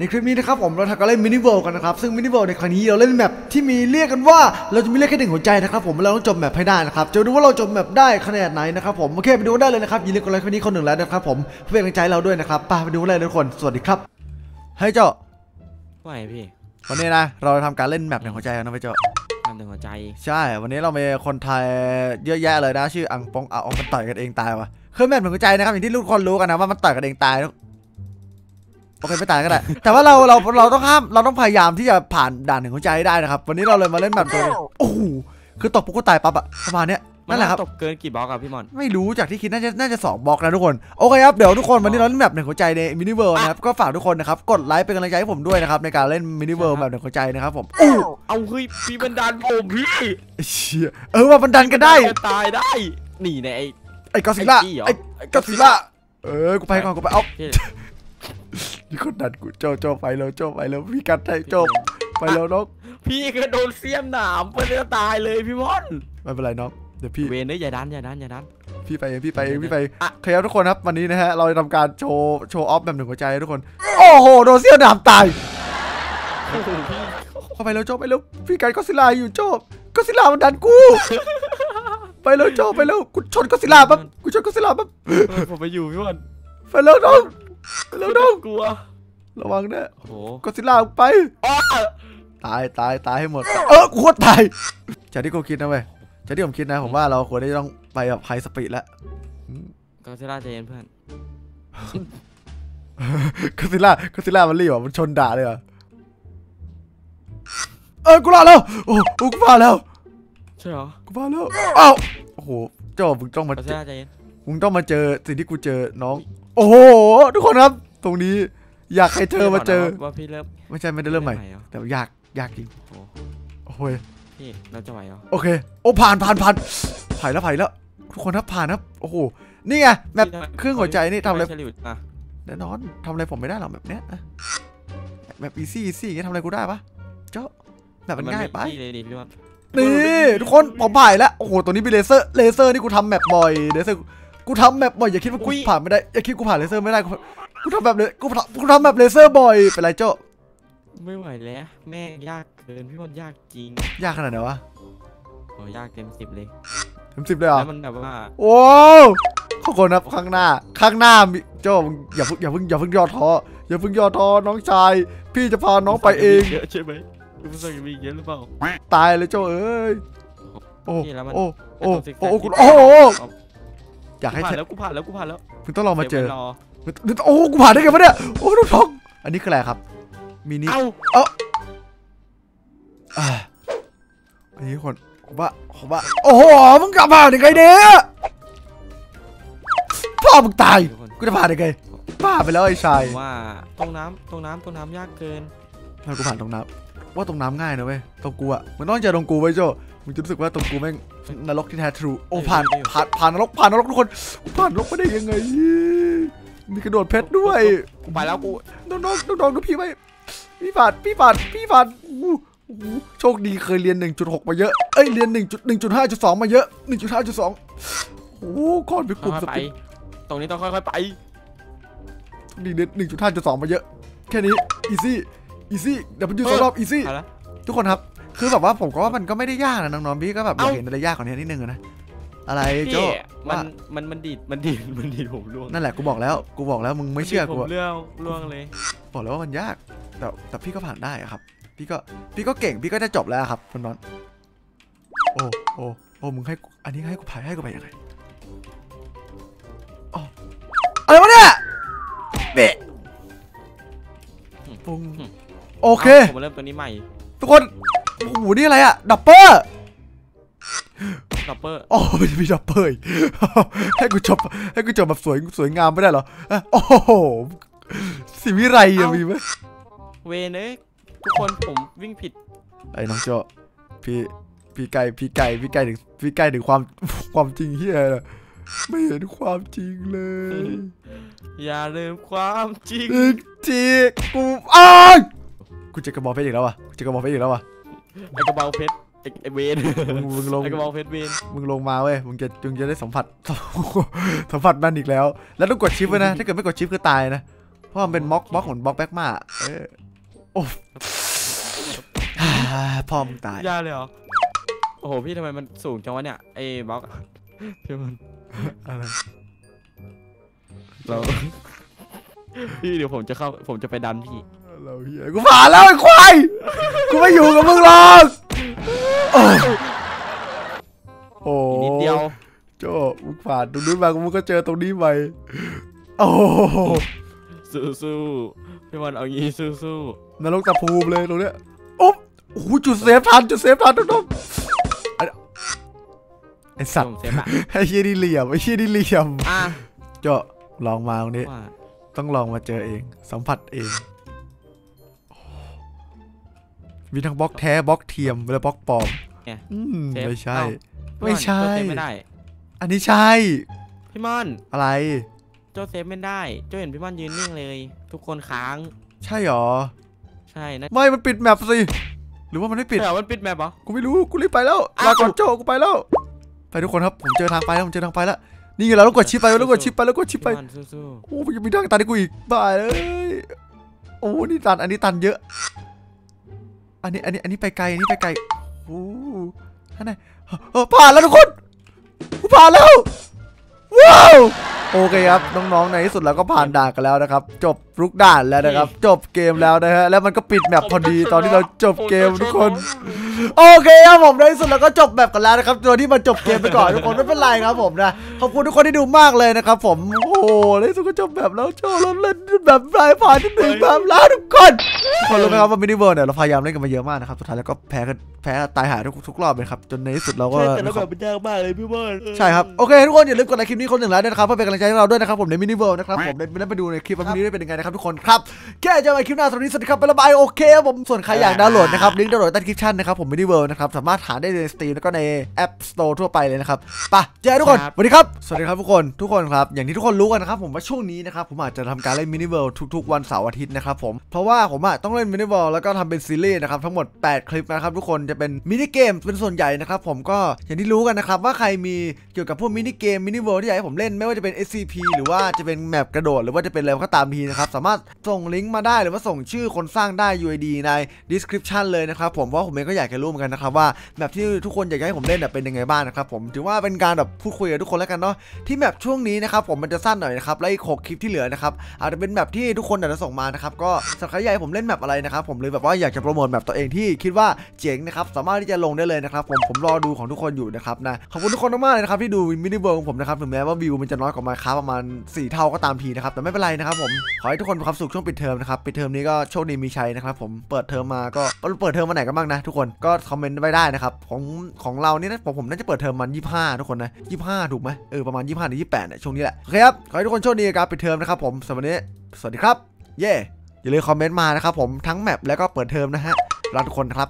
ในคลิปนี้นะครับผมเราทำการเล่น Mini World กันนะครับซึ่ง Mini World ในครั้งนี้เราเล่น map ที่มีเรียกกันว่าเราจะมีเลือดแค่หนึ่งหัวใจนะครับผมเราต้องจบ map ให้ได้นะครับจะดูว่าเราจบ map ได้ขนาดไหนนะครับผมโอเคไปดูกันได้เลยนะครับอย่าลืมกดไลค์คลิปนี้คนหนึ่งแล้วนะครับผมเพื่อเป็นกำลังใจให้เราด้วยนะครับไปไปดูกันเลยทุกคนสวัสดีครับเฮ้ยเจ้าว่าไงพี่วันนี้นะเราจะทำการเล่น map หนึ่งหัวใจกันนะพี่เจ้าทำถึงหัวใจ ใช่ วันนี้เรามีคนไทยเยอะแยะเลยนะ ชื่ออังปองเอามันต่อยกันเองตายวะคือ map หนึ่งหัวใจนะครับอย่างที่ทุกคนรู้กันนะว่ามันต่อยกันเองตายนะ โอเคไม่ตายก็ได้ แต่ว่าเราเราเราต้องห้ามเราต้องพยายามที่จะผ่านด่านหนึ่งหัวใจให้ได้นะครับ วันนี้เราเลยมาเล่น map ตัวนี้โอ้โหคือตกปุ๊บก็ตายปั๊บอะประมาณเนี้ยนั่นแหละครับตกเกินกี่บล็อกอะพี่มอน ไม่รู้จากที่คิดน่าจะน่าจะสองบล็อกนะทุกคน โอเคครับ เดี๋ยวทุกคนวันนี้เราเล่น map หนึ่งหัวใจใน Mini World นะครับ ก็ฝากทุกคนนะครับ กดไลค์เป็นกำลังใจให้ผมด้วยนะครับ ในการเล่น Mini World map หนึ่งหัวใจนะครับผมโอ้เอาเฮ้ยพี่บันดาลผมพี่เชี่ยเออว่ามันดันกันได้จะตายได้หนีในไอ้ไอ้กอซิล่าไอ้จี้เหรอไอ้ไอ้กอซิล่าเออกูไปก่อนกูไปเอาพี่ นี่คนดันกูโจโจไปแล้วโจไปแล้วพี่กัดให้โจไปแล้วน้องพี่ก็โดนเสียมหนามเพื่อนจะตายเลยพี่มอนไม่เป็นไรน้องเดี๋ยวพี่เวนเนยอย่าดันอย่าดันอย่าดันพี่ไปเองพี่ไปเองพี่ไปอะโอเคครับทุกคนครับวันนี้นะฮะเราจะทำการโชว์โชว์ออฟแบบหนึ่งหัวใจให้ทุกคน โอ้โหโดนเสี้ยนหนามตายโอ้โหพี่เข้าไปแล้วโจไปแล้วพี่กัดก็ซิล่าอยู่โจก็ซิล่ามันดันกูไปแล้วโจไปแล้วกูชนก็ซิล่าปั๊บกูชนก็ซิล่าปั๊บเออผมไปอยู่พี่มอนไปแล้วน้องไป แล้วน้องกลัว ระวังนะโอ้โหก็ซิล่าไปอ้อตายตายตายให้หมด เออกูโคตรตายจากที่กูคิดนะเว้ยจากที่ผมคิดนะ ผมว่าเราควรที่จะต้องไปแบบไฮสปีดแล้วก็เซล่าใจเย็นเพื่อนก็ซิล่าก็ซิล่ามันรีบอะมันชนด่าเลยอะเออกูรอดแล้ว โอ้โหกูผ่านแล้วใช่เหรอกูผ่านแล้วอ้าวโอ้โหเจ้ามึงต้องมาก็เซเจอล่าใจเย็นมึงต้องมาเจอสิ่งที่กูเจอน้อง โอ้โหทุกคนครับ ตรงนี้อยากให้เธอมาเจอ ว่าพี่เริ่มไม่ใช่ไม่ได้เริ่มใหม่เหรอแต่ว่ายากยากจริงโอ้โหโอ้โหพี่เราจะไหวเหรอโอเค โอ้ผ่านผ่านผ่านผ่านแล้วผ่านแล้วทุกคนครับผ่านครับโอ้โหนี่ไงแบบพี่เครื่องหัวใจนี่ทำอะไรม่ใช่ลิวอะแน่นอนทำอะไรผมไม่ได้หรอกแบบเนี้ยอะแบบ easy easy อย่างเงี้ยทำอะไรกูได้ปะเจ้าแบบมันง่ายไปม่จี้เลยดิพี่มอนนี่ทุกคนผมผ่านแล้วโอ้โหตัวนี้เป็นเลเซอร์เลเซอร์นี่กูทำ map บ่อยเลเซอร์ กูทำ map บ่อยอย่าคิดว่ากูผ่านไม่ได้อย่าคิดกูผ่านเลเซอร์ไม่ได้กูกูทำแบบเลยกูทำกูทำแบบเลเซอร์บ่อยเป็นไรเจ้าไม่ไหวแล้ว แม่งยากเกินพี่มอนยากจริง ยากขนาดไหนวะโอ้ยากเต็มสิบเลยเต็มสิบเลยเหรอแล้วมันแบบว่าโอ้ทุกคนครับข้างหน้า ข้างหน้ามีโจ้มึงอย่าเพิ่งอย่าเพิ่งอย่าเพิ่งย่อท้ออย่าเพิ่งย่อท้อน้องชาย พี่จะพาน้องไปเองเยอะใช่ไหมรู้สึกมีเยอะหรือเปล่าตายเลยโจ้เอ้ยโอ้นี่แล้วมันโอ้โอ้ไอ้โอ้ตัวโอ้ Six โอ้โหเอาอยากให้ผ่านเธอแล้วกูผ่านแล้วกูผ่านแล้วมึงต้องลองมาเจอดี๋ยวไปรอโอ้กูผ่านได้ไงวะเนี่ยโอ้ดูท้องอันนี้คืออะไรครับ มินิเอ้าอ่าอันนี้คนผมว่าผมว่าโอ้โหมึงกลับมาได้ไงเนี่ยพ่อมึงตายทุกคนกูจะผ่านได้ไงบ้าไปแล้วไอ้ชายผมว่าตรงน้ำตรงน้ำตรงน้ำยากเกินทำไมกูผ่านตรงน้ำว่าตรงน้ำง่ายนะเว้ยตรงกูอะมันต้องเจอตรงกูไว้ยโจมึงจะรู้สึกว่าตรงกูแม่ง นรกที่แท้ทรูโอ้ผ่านผ่านผ่านนรกผ่านนรกทุกคนกูผ่านนรกไม่ได้ยังไง มีกระโดดเพชรด้วยกูไปแล้วกูน้องๆน้องๆดูพี่ไว้พี่ผ่านพี่ผ่านพี่ผ่านอู้หูโชคดีเคยเรียน 1.6 มาเยอะ เอ้ยเรียน 1.1.5.2 มาเยอะ 1.5.2 โอ้โหก่อนไปกลุ่มสค่อยๆไปปินตรงนี้ต้องค่อยๆไปโชคดีเรียน1.5.2 มาเยอะ แค่นี้ easy easy เดี๋ยวมันอยู่สองรอบ easy เอาละทุกคนครับ คือแบบว่าผมก็ว่ามันก็ไม่ได้ยากนะน้องๆพี่ก็แบบอยากเอ้าเห็นอะไรยากกว่านี้นิดนึงอะนะอะไรโจพี่มัว่านมันมันดีดมันดีดมันดีดผมร่วงนั่นแหละกูบอกแล้วกูบอกแล้วมึงไม่เชื่อกูผอะมเรื่องร่วงเลยบอกแล้วว่ามันยาก แต่แต่พี่ก็ผ่านได้อะครับ พี่ก็พี่ก็เก่งพี่ก็จะจบแล้วอะครับคุณนอนโอ้โอ้โอ้มึงให้กูอันนี้ให้กูผ่านให้กูไปยังไงอ๋ออะไรวะเนี่ยเบะปุ้งโอเคผมมาเริ่มตัวนี้ใหม่ ทุกคนโอ้โหนี่อะไรอะดับเปอร์ดับเปอร์โอ้ยมีดับเบิลให้กูจบให้กูจบแบบสวยสวยงามไม่ได้เหรออะโอ้โหสิวิไรอะมีไหมเวนเอ้ยทุกคนผมวิ่งผิดไอ้น้องโจพี่พี่ไก่พี่ไก่พี่ไก่ถึงพี่ไก่ถึงความความจริงเฮียน่ะไม่เห็นความจริงเลย อย่าลืมความจริงจริงจริงกูอ้ายกูเจะกระบอกเพชรอีกแล้ววะกูเจะกระบอกเพชรอีกแล้ววะ ไอกระเบาเพชรไอ้ไอเวนมึงมึงลงไอกระเบาเพชรเวนมึงลงมาเว้ยมึงจะมึงจะได้สัมผัสสัมผัสมันอีกแล้ว แล้วต้องกดชิปไว้นะ ถ้าเกิดไม่กดชิปคือตายนะ เพราะมันเป็นบล็อกบล็อกเหมือนบล็อกแบ็กมาเออโอ้อ่าพ่อมึงตายยากเลยเหรอโอ้โหพี่ทำไมมันสูงจังวะเนี่ยไอ้บล็อกอะพี่มันอะไรเราพี่เดี๋ยวผมจะเข้าผมจะไปดันพี่ เราเฮียกูผ่านแล้วไอ้ควาย กูไม่อยู่กับมึงหรอกโอ้โอ้อีกนิดเดียวโจ้มึงผ่านตรงนู้นมามึงก็เจอตรงนี้ไปโอ้โหสู้สู้พี่มันเอางี้สู้สู้นรกตะภูมิเลยตรงเนี้ยอุ๊บโอ้โหจุดเซฟทันจุดเซฟทันทุกท่านไอ้ไอ้สัตว์ผมเซฟอะไอ้เฮียนี่เหลี่ยมไอ้เฮียนี่เหลี่ยมอะโจ้ลองมาตรงนี้ว่าต้องลองมาเจอเอง สัมผัสเองโอ้ มีทั้งบล็อกแท้บล็อกเทียมและบล็อกปลอมอืม save ไม่ใช่ เอ้า ไม่ใช่โจ้ save ไม่ได้ อันนี้ใช่ พี่มอน อะไรโจ้ save ไม่ได้โจ้เห็นพี่มอนยืนนิ่งเลย ทุกคนค้าง ใช่หรอ ใช่นะไม่มันปิด map สิ หรือว่ามันไม่ปิดแต่มันปิด map เหรอ กูไม่รู้ กูรีบไปแล้วอ้าว ลาก่อนโจกูไปแล้ว ไปทุกคนครับ ผมเจอทางไปแล้ว ผมเจอทางไปแล้ว นี่ไงเราต้องกดชิปไปเราต้องกดชิปไปแล้วกดชิปไปพี่มอนสู้โอ้มันจะมีทางตันให้กูอีกบ้าเลย โอ้นี่ตัน อันนี้ตันเยอะ อันนี้อันนี้อันนี้ไปไกลอันนี้ไปไกลโอ้ท่านไหนเออผ่านแล้วทุกคนกูผ่านแล้วว้าวโอเคครับน้องๆในที่สุดเราก็ผ่านด่านกันแล้วนะครับ จบลุกด่านแล้วนะครับ จบเกมแล้วนะฮะแล้วมันก็ปิดแมปพอดีตอนที่เราจบๆเกมทุกคน โอเคครับผมในที่สุดเราก็จบ map กันแล้วนะครับตัวที่มันจบเกมไปก่อนทุกคนไม่เป็นไรครับผมนะขอบคุณทุกคนที่ดูมากเลยนะครับ ผมโอ้โหในที่สุดก็จบแบบแล้วโจเราเล่นแบบปลายผ่านที่หนึ่งแบบแล้วทุกคนทุก คนรู้ไหมครับว่า Mini World เนี่ยเราพยายามเล่นกันมาเยอะมากนะครับสุดท้ายแล้วก็แพ้กันแพ้ตายหายทุกทุกรอบเลยครับจนในที่สุดเราก็ใช่แต่ละ map มันยากมากเลยพี่มอนใช่ครับโอเคทุกคนอย่าลืมกดไลค์คลิปนี้คนหนึ่งแล้วด้วยนะครับเพื่อเป็นกำลังใจให้เราด้วยนะครับผมใน Mini World นะครับผมได้ไปดูในคลิปวันพรุ่งนี้ได้เป็นยังไงนะครับทุกคนครับแค่เจะมาคลิปหน้าสวัสดีสวัสดีครับไประบายโอเคครับผมส่วนใครอยากดาวน์โหลดนะครับลิงก์ดาวน์โหลดใต้ description นะครับผม Mini World นะครับสามารถหาได้ใน Steam แล้วก็ใน App Store ทั่วไปเลยนะครับไปเจอกันทุกคนสวัสดีครับสวัสดีครับทุกคนทุกคนครับอย่างที่ทุกคนรู้กันนะครับผมว่าช่วงนี้นะครับผมอาจจะทำการเล่น Mini World ทุกๆวันเสาร์อาทิตย์นะครับผมเพราะว่าผมอะต้องเล่น Mini World แล้วก็ทำเป็นซีรีส์นะครับทั้งหมด 8 คลิปนะครับทุกคนจะเป็นมินิเกมเป็นส่วนใหญ่นะครับผมก็อย่างที่รู้กันนะครับว่าใครมีเกี่ยวกับพวกมินิเกม Mini World ที่อยากให้ผมเล่นไม่ว่าจะเป็น SCP หรือว่าจะเป็น map กระโดด หรือว่าจะเป็นอะไรก็ตามทีนะครับสามารถส่งลิงก์มาได้หรือว่าส่งชื่อคนสร้างได้ UID ใน description เลยนะครับผมเพราะผมเองก็อยากจะรู้เหมือนกันนะครับว่า map ที่ทุกคนอยากให้ผมเล่นเป็นยังไงบ้างนะครับผมถือว่าเป็นการแบบพูดคุยกับทุกคนแล้วกันเนาะที่ map ช่วงนี้นะครับผมมันจะสั้นหน่อยนะครับและอีกหกคลิปที่เหลือนะครับอาจจะเป็น map ที่ทุกคนอาจจะส่งมานะครับก็สำหรับใครผมเล่น map อะไรนะครับผมเลยแบบว่าอยากจะโปรโมท map ตัวเองที่คิดว่าเจ๋งนะครับสามารถที่จะลงได้เลยนะครับผมผมรอดูของทุกคนอยู่นะครับนะขอบคุณทุกคนมากๆเลยนะครับที่ดู Mini World ของผมนะครับถึงแม้ว่าวิวมันจะน้อยกว่ามาค้าประมาณ 4 เท่าก็ตามทีนะครับแต่ไม่เป็นไรนะครับผมขอให้ทุกคนมีความสุขช่วงปิดเทอมนะครับปิดเทอมนี้ก็โชคดีมีชัยนะครับผมเปิดเทอมมาก็เปิดเทอมมาไหนกันบ้างนะ ทุกคนก็คอมเมนต์ไว้ได้นะครับของของเรานี่นะผมผมน่าจะเปิดเทอมมัน 25 ทุกคนนะ25 ถูกไหมเออประมาณ 25หรือ28เนี่ยช่วงนี้แหละโอเคครับขอให้ทุกคนโชคดีกับปิดเทอมนะครับผมสำหรับวันนี้สวัสดีครับ เย่ อย่าลืมคอมเมนต์มานะครับผมทั้ง map แล้วก็เปิดเทอมนะฮะรักทุกคนครับ